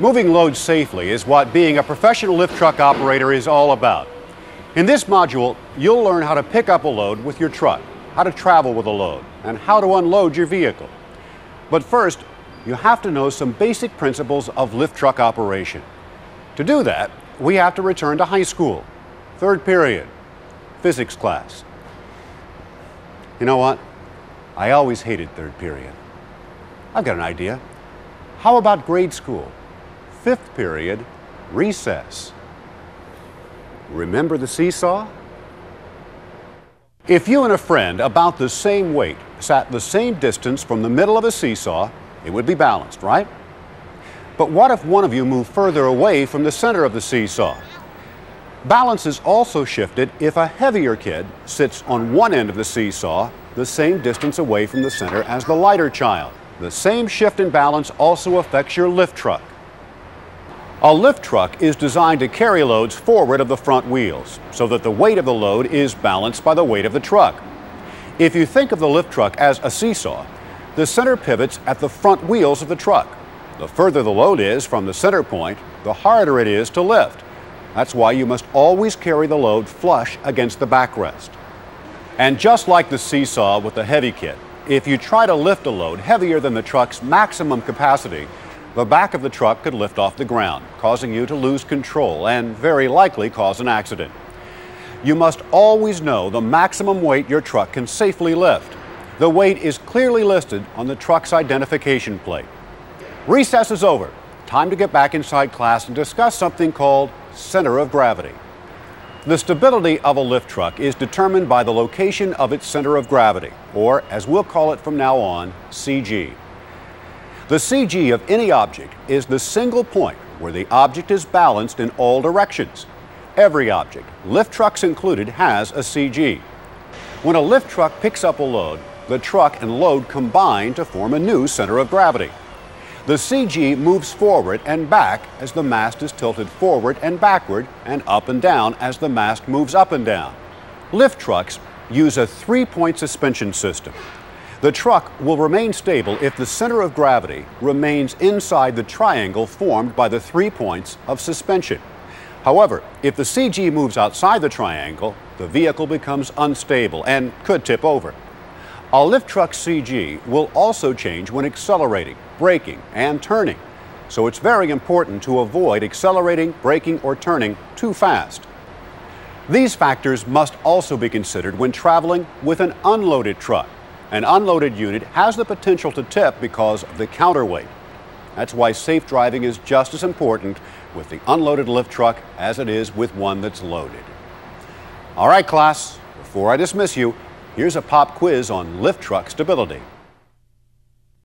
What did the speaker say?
Moving loads safely is what being a professional lift truck operator is all about. In this module, you'll learn how to pick up a load with your truck, how to travel with a load, and how to unload your vehicle. But first, you have to know some basic principles of lift truck operation. To do that, we have to return to high school, third period, physics class. You know what? I always hated third period. I've got an idea. How about grade school? Fifth period, recess. Remember the seesaw? If you and a friend about the same weight sat the same distance from the middle of a seesaw, it would be balanced, right? But what if one of you moved further away from the center of the seesaw? Balance is also shifted if a heavier kid sits on one end of the seesaw the same distance away from the center as the lighter child. The same shift in balance also affects your lift truck. A lift truck is designed to carry loads forward of the front wheels so that the weight of the load is balanced by the weight of the truck. If you think of the lift truck as a seesaw, the center pivots at the front wheels of the truck. The further the load is from the center point, the harder it is to lift. That's why you must always carry the load flush against the backrest. And just like the seesaw with the heavy kit, if you try to lift a load heavier than the truck's maximum capacity, the back of the truck could lift off the ground, causing you to lose control and very likely cause an accident. You must always know the maximum weight your truck can safely lift. The weight is clearly listed on the truck's identification plate. Recess is over. Time to get back inside class and discuss something called center of gravity. The stability of a lift truck is determined by the location of its center of gravity, or as we'll call it from now on, CG. The CG of any object is the single point where the object is balanced in all directions. Every object, lift trucks included, has a CG. When a lift truck picks up a load, the truck and load combine to form a new center of gravity. The CG moves forward and back as the mast is tilted forward and backward and up and down as the mast moves up and down. Lift trucks use a three-point suspension system. The truck will remain stable if the center of gravity remains inside the triangle formed by the three points of suspension. However, if the CG moves outside the triangle, the vehicle becomes unstable and could tip over. A lift truck CG will also change when accelerating, braking, and turning. So it's very important to avoid accelerating, braking, or turning too fast. These factors must also be considered when traveling with an unloaded truck. An unloaded unit has the potential to tip because of the counterweight. That's why safe driving is just as important with the unloaded lift truck as it is with one that's loaded. All right, class, before I dismiss you, Here's a pop quiz on lift truck stability.